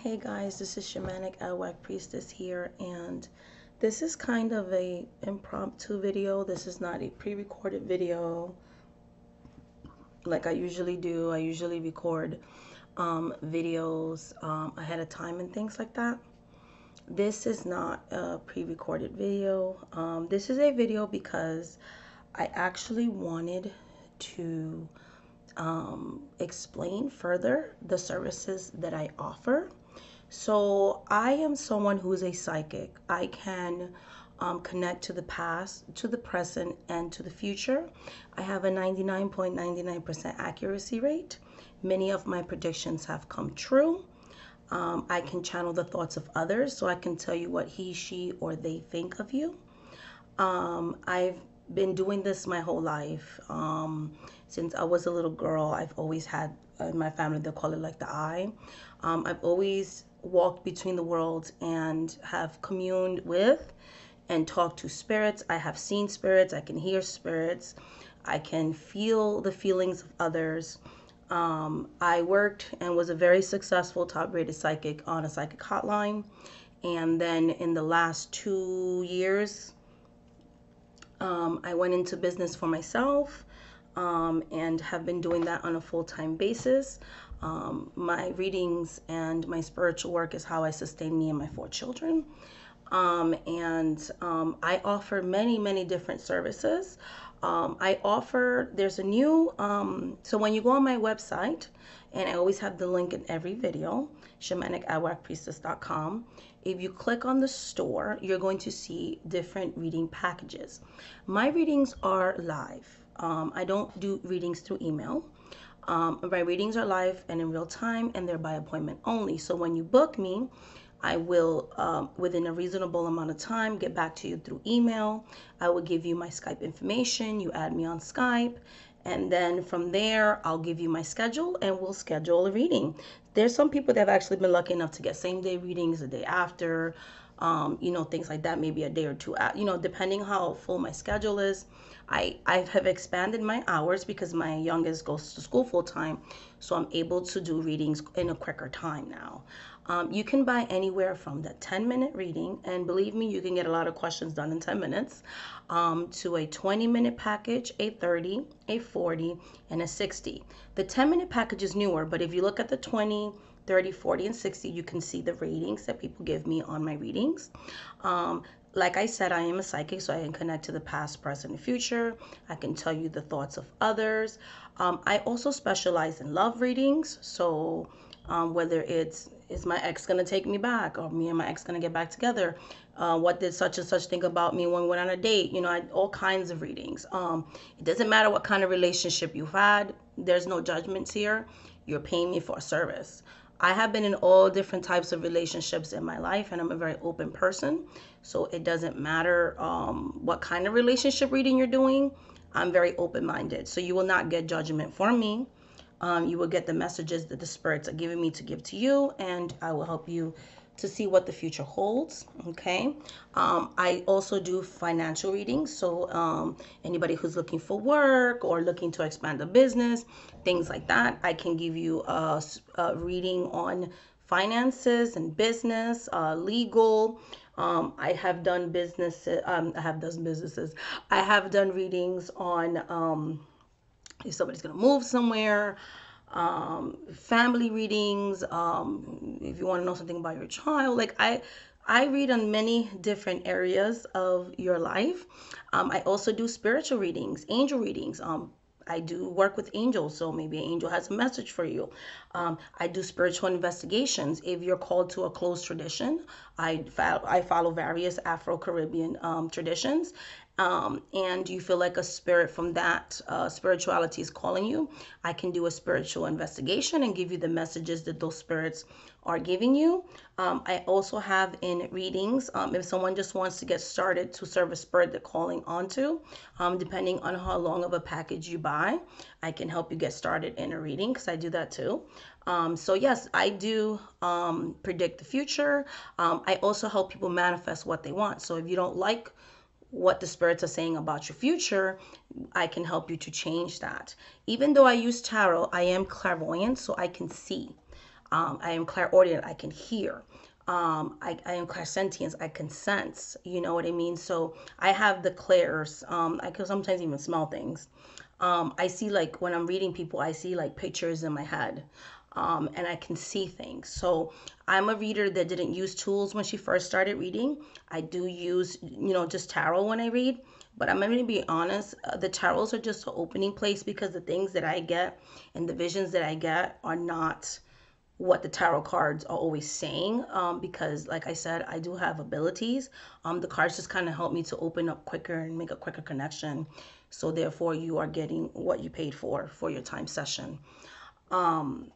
Hey guys, this is Shamanic Arawak Priestess here, and this is kind of a impromptu video. This is not a pre-recorded video like I usually do. I usually record um, videos um, ahead of time and things like that. This is not a pre-recorded video. Um, this is a video because I actually wanted to um, explain further the services that I offer so I am someone who is a psychic. I can um, connect to the past, to the present, and to the future. I have a 99.99% accuracy rate. Many of my predictions have come true. Um, I can channel the thoughts of others, so I can tell you what he, she, or they think of you. Um, I've been doing this my whole life. Um, since I was a little girl, I've always had in my family, they call it like the eye. Um, I've always walked between the worlds and have communed with and talked to spirits. I have seen spirits, I can hear spirits, I can feel the feelings of others. Um, I worked and was a very successful top rated psychic on a psychic hotline. And then in the last two years, um, I went into business for myself um, and have been doing that on a full time basis. Um, my readings and my spiritual work is how I sustain me and my four children. Um, and um, I offer many, many different services. Um, I offer, there's a new, um, so when you go on my website, and I always have the link in every video, shamanicarawakpriestess.com. If you click on the store, you're going to see different reading packages. My readings are live. Um, I don't do readings through email. Um, my readings are live and in real time, and they're by appointment only. So when you book me, I will, um, within a reasonable amount of time, get back to you through email. I will give you my Skype information. You add me on Skype. And then from there, I'll give you my schedule and we'll schedule a reading. There's some people that have actually been lucky enough to get same day readings the day after, um, you know, things like that, maybe a day or two, out, you know, depending how full my schedule is. I, I have expanded my hours because my youngest goes to school full time. So I'm able to do readings in a quicker time now. Um, you can buy anywhere from the 10 minute reading, and believe me, you can get a lot of questions done in 10 minutes, um, to a 20 minute package, a 30, a 40, and a 60. The 10 minute package is newer, but if you look at the 20, 30, 40, and 60, you can see the ratings that people give me on my readings. Um, like I said, I am a psychic, so I can connect to the past, present, and future. I can tell you the thoughts of others. Um, I also specialize in love readings. So um, whether it's is my ex gonna take me back, or me and my ex gonna get back together? Uh, what did such and such think about me when we went on a date? You know, I, all kinds of readings. Um, it doesn't matter what kind of relationship you've had. There's no judgments here. You're paying me for a service. I have been in all different types of relationships in my life, and I'm a very open person. So it doesn't matter um, what kind of relationship reading you're doing. I'm very open minded. So you will not get judgment from me. Um, you will get the messages that the spirits are giving me to give to you, and I will help you to see what the future holds. Okay. Um, I also do financial readings. So um, anybody who's looking for work or looking to expand a business, things like that, I can give you a, a reading on finances and business, uh, legal. Um, I have done business. Um, I have done businesses. I have done readings on um, if somebody's gonna move somewhere um, family readings, um, if you want to know something about your child. Like I, I read on many different areas of your life. Um, I also do spiritual readings, angel readings. Um, I do work with angels, so maybe an angel has a message for you. Um, I do spiritual investigations. If you're called to a closed tradition, I, I follow various Afro Caribbean um, traditions, um, and you feel like a spirit from that uh, spirituality is calling you, I can do a spiritual investigation and give you the messages that those spirits are giving you. Um, I also have in readings, um, if someone just wants to get started to serve a spirit they're calling onto, um, depending on how long of a package you buy, I can help you get started in a reading because I do that too. Um, so yes, I do um, predict the future. Um, I also help people manifest what they want. So if you don't like what the spirits are saying about your future, I can help you to change that. Even though I use tarot, I am clairvoyant, so I can see. Um, I am clairaudient. I can hear. Um, I, I am clairsentience. I can sense. You know what I mean? So I have the clairs. Um, I can sometimes even smell things. Um, I see like when I'm reading people, I see like pictures in my head. Um, and I can see things. So I'm a reader that didn't use tools when she first started reading. I do use, you know, just tarot when I read. But I'm going to be honest, uh, the tarots are just an opening place because the things that I get and the visions that I get are not what the tarot cards are always saying um, because like i said i do have abilities um, the cards just kind of help me to open up quicker and make a quicker connection so therefore you are getting what you paid for for your time session um,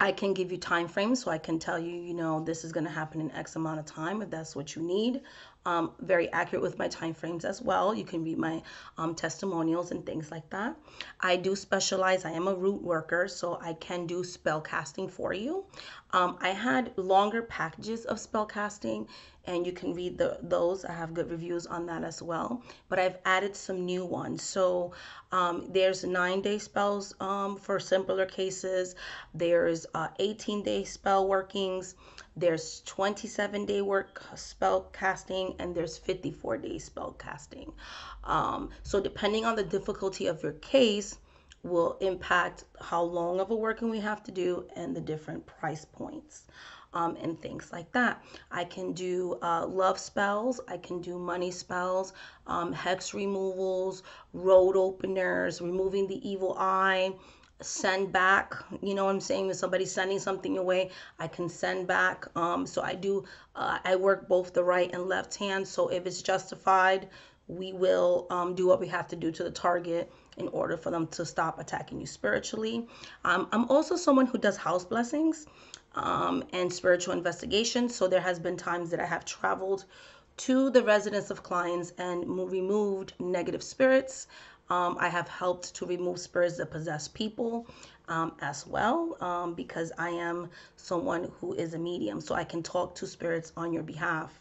I can give you time frames so I can tell you, you know, this is going to happen in X amount of time if that's what you need. Um, very accurate with my time frames as well. You can read my um, testimonials and things like that. I do specialize. I am a root worker, so I can do spell casting for you. Um, I had longer packages of spell casting and you can read the, those. I have good reviews on that as well. But I've added some new ones. So um, there's nine day spells um, for simpler cases. There's uh, 18 day spell workings. There's 27 day work spell casting and there's 54 day spell casting. Um, so depending on the difficulty of your case, will impact how long of a working we have to do and the different price points um, and things like that. I can do uh, love spells, I can do money spells, um, hex removals, road openers, removing the evil eye, send back you know what i'm saying if somebody's sending something away i can send back um so i do uh, i work both the right and left hand so if it's justified we will um, do what we have to do to the target in order for them to stop attacking you spiritually um, i'm also someone who does house blessings um, and spiritual investigation. So there has been times that I have traveled to the residence of clients and removed negative spirits. Um, I have helped to remove spirits that possess people um, as well um, because I am someone who is a medium. So I can talk to spirits on your behalf.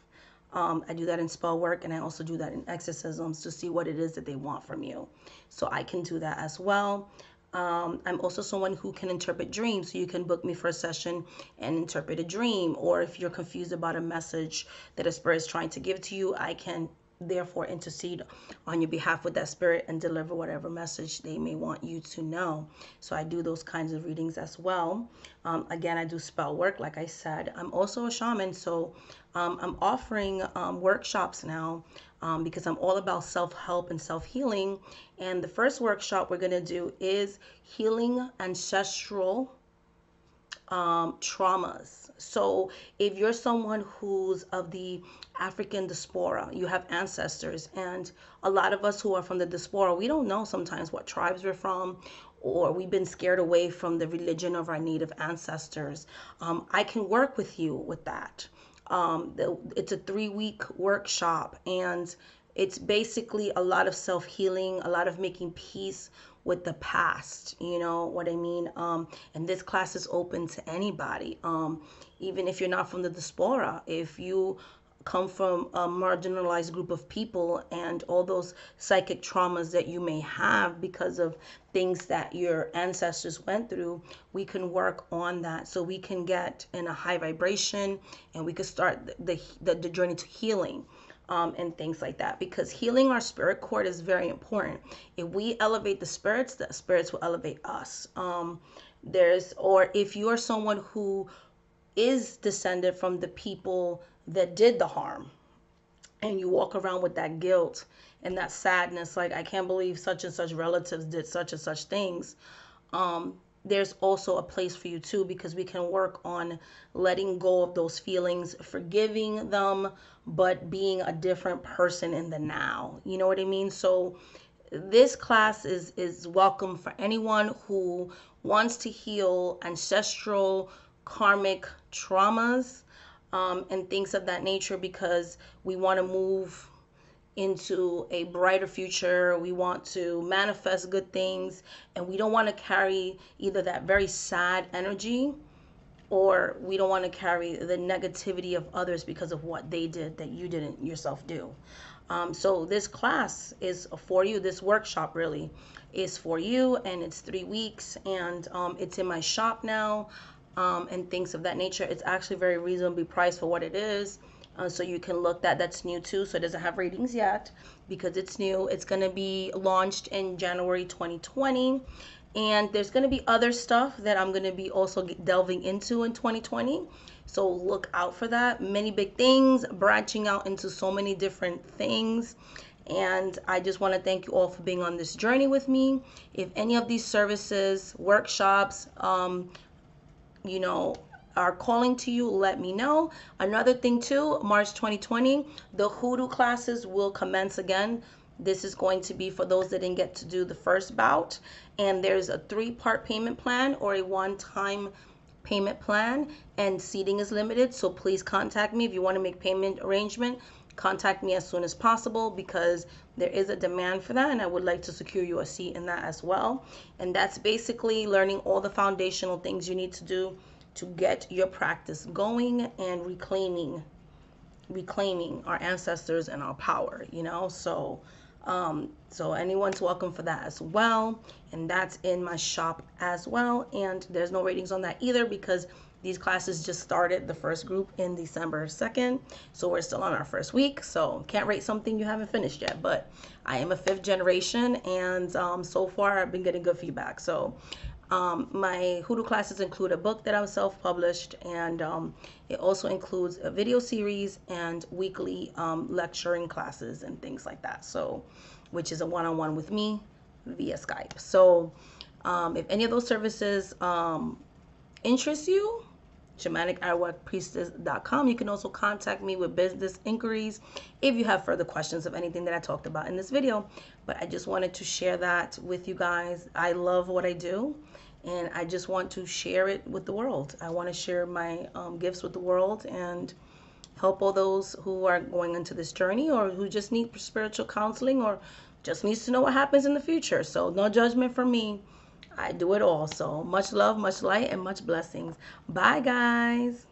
Um, I do that in spell work and I also do that in exorcisms to see what it is that they want from you. So I can do that as well. Um, I'm also someone who can interpret dreams. So you can book me for a session and interpret a dream. Or if you're confused about a message that a spirit is trying to give to you, I can therefore intercede on your behalf with that spirit and deliver whatever message they may want you to know. So I do those kinds of readings as well. Um, again, I do spell work, like I said. I'm also a shaman, so um, I'm offering um, workshops now um, because I'm all about self help and self healing. And the first workshop we're going to do is healing ancestral um, traumas. So, if you're someone who's of the African diaspora, you have ancestors, and a lot of us who are from the diaspora, we don't know sometimes what tribes we're from, or we've been scared away from the religion of our native ancestors. Um, I can work with you with that. Um, it's a three week workshop and it's basically a lot of self healing, a lot of making peace with the past. You know what I mean? Um, and this class is open to anybody, um, even if you're not from the diaspora. If you come from a marginalized group of people and all those psychic traumas that you may have because of things that your ancestors went through, we can work on that so we can get in a high vibration and we can start the, the, the journey to healing. Um, and things like that. Because healing our spirit cord is very important. If we elevate the spirits the spirits will elevate us. Um, there's or if you're someone who is descended from the people that did the harm and you walk around with that guilt and that sadness like i can't believe such and such relatives did such and such things um, there's also a place for you too because we can work on letting go of those feelings forgiving them but being a different person in the now. You know what i mean? So this class is is welcome for anyone who wants to heal ancestral karmic traumas um, and things of that nature because we want to move into a brighter future. We want to manifest good things, and we don't want to carry either that very sad energy or we don't want to carry the negativity of others because of what they did that you didn't yourself do. Um, so, this class is for you, this workshop really is for you, and it's three weeks, and um, it's in my shop now um, and things of that nature. It's actually very reasonably priced for what it is. Uh, so you can look that that's new too so it doesn't have ratings yet because it's new. It's going to be launched in january 2020 and there's going to be other stuff that i'm going to be also delving into in 2020 so look out for that. Many big things branching out into so many different things and I just want to thank you all for being on this journey with me. If any of these services, workshops, um, you know, are calling to you, let me know. Another thing too, March 2020, the Hoodoo classes will commence again. This is going to be for those that didn't get to do the first bout. And there's a three-part payment plan or a one-time payment plan and seating is limited. So please contact me if you want to make payment arrangement contact me as soon as possible because there is a demand for that and I would like to secure you a seat in that as well. And that's basically learning all the foundational things you need to do to get your practice going and reclaiming reclaiming our ancestors and our power, you know? So um, so anyone's welcome for that as well. And that's in my shop as well. And there's no ratings on that either because these classes just started the first group in December 2nd. So we're still on our first week. So can't rate something you haven't finished yet. But I am a fifth generation and um, so far I've been getting good feedback. So um, my Hoodoo classes include a book that I've self-published and um, it also includes a video series and weekly um, lecturing classes and things like that. So, which is a one-on-one -on -one with me via Skype. So um, if any of those services um, interest you, shamanic You can also contact me with business inquiries if you have further questions of anything that I talked about in this video. But I just wanted to share that with you guys. I love what I do and I just want to share it with the world. I want to share my um, gifts with the world and help all those who are going into this journey or who just need spiritual counseling or just needs to know what happens in the future. So no judgment from me. I do it all. So much love, much light, and much blessings. Bye, guys.